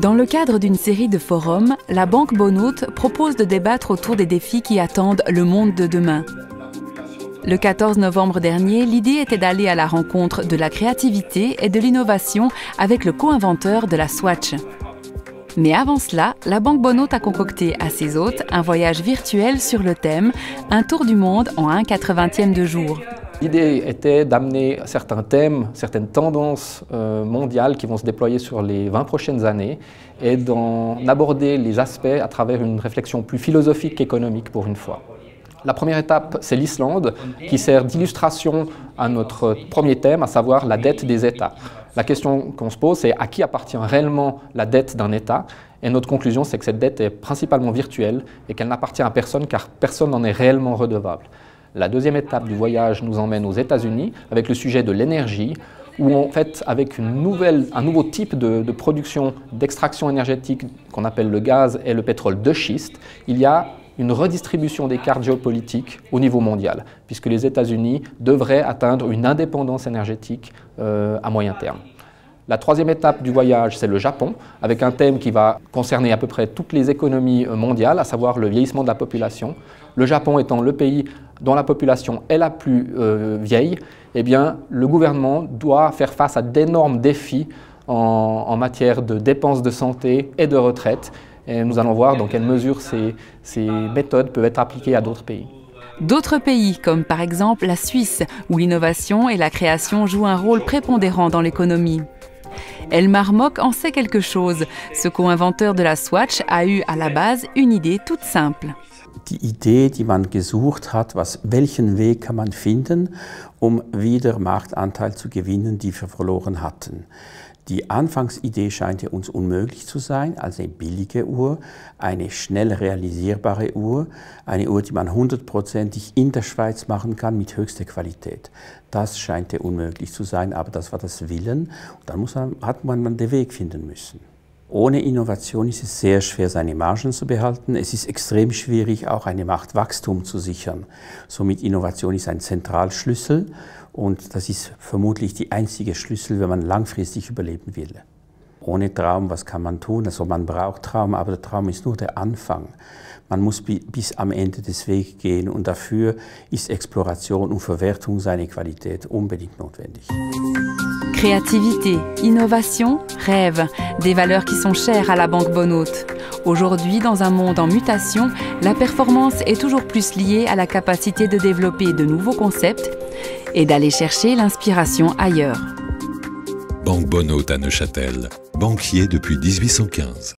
Dans le cadre d'une série de forums, la Banque Bonhôte propose de débattre autour des défis qui attendent le monde de demain. Le 14 novembre dernier, l'idée était d'aller à la rencontre de la créativité et de l'innovation avec le co-inventeur de la Swatch. Mais avant cela, la Banque Bonhôte a concocté à ses hôtes un voyage virtuel sur le thème Un tour du monde en un 80e de jour. L'idée était d'amener certains thèmes, certaines tendances euh, mondiales qui vont se déployer sur les 20 prochaines années et d'en aborder les aspects à travers une réflexion plus philosophique qu'économique pour une fois. La première étape, c'est l'Islande, qui sert d'illustration à notre premier thème, à savoir la dette des États. La question qu'on se pose, c'est à qui appartient réellement la dette d'un État? Et notre conclusion, c'est que cette dette est principalement virtuelle et qu'elle n'appartient à personne car personne n'en est réellement redevable. La deuxième étape du voyage nous emmène aux États-Unis avec le sujet de l'énergie, où en fait, avec un nouveau type de, de production d'extraction énergétique qu'on appelle le gaz et le pétrole de schiste, il y a une redistribution des cartes géopolitiques au niveau mondial, puisque les États-Unis devraient atteindre une indépendance énergétique euh, à moyen terme. La troisième étape du voyage, c'est le Japon, avec un thème qui va concerner à peu près toutes les économies euh, mondiales, à savoir le vieillissement de la population. Le Japon étant le pays dont la population est la plus euh, vieille, eh bien, le gouvernement doit faire face à d'énormes défis en, matière de dépenses de santé et de retraite, et nous allons voir dans quelle mesure ces méthodes peuvent être appliquées à d'autres pays. D'autres pays, comme par exemple la Suisse, où l'innovation et la création jouent un rôle prépondérant dans l'économie. Elmar Mock en sait quelque chose. Ce co-inventeur de la Swatch a eu à la base une idée toute simple. Die Idee, die man gesucht hat, was, welchen Weg kann man finden, um wieder Marktanteil zu gewinnen, die wir verloren hatten. Die Anfangsidee scheint uns unmöglich zu sein, also eine billige Uhr, eine schnell realisierbare Uhr, eine Uhr, die man hundertprozentig in der Schweiz machen kann mit höchster Qualität. Das scheint unmöglich zu sein, aber das war das Willen und dann muss man, hat man den Weg finden müssen. Ohne Innovation ist es sehr schwer, seine Margen zu behalten. Es ist extrem schwierig, auch eine Machtwachstum zu sichern. Somit Innovation ist ein Zentralschlüssel und das ist vermutlich die einzige Schlüssel, wenn man langfristig überleben will. Ohne Traum, was kann man tun? Also man braucht Traum, aber der Traum ist nur der Anfang. Man muss bis am Ende des Weges gehen und dafür ist Exploration und Verwertung seiner Qualität unbedingt notwendig. Créativité, innovation, rêve, des valeurs qui sont chères à la Banque Bonhôte. Aujourd'hui, dans un monde en mutation, la performance est toujours plus liée à la capacité de développer de nouveaux concepts et d'aller chercher l'inspiration ailleurs. Banque Bonhôte à Neuchâtel, banquier depuis 1815.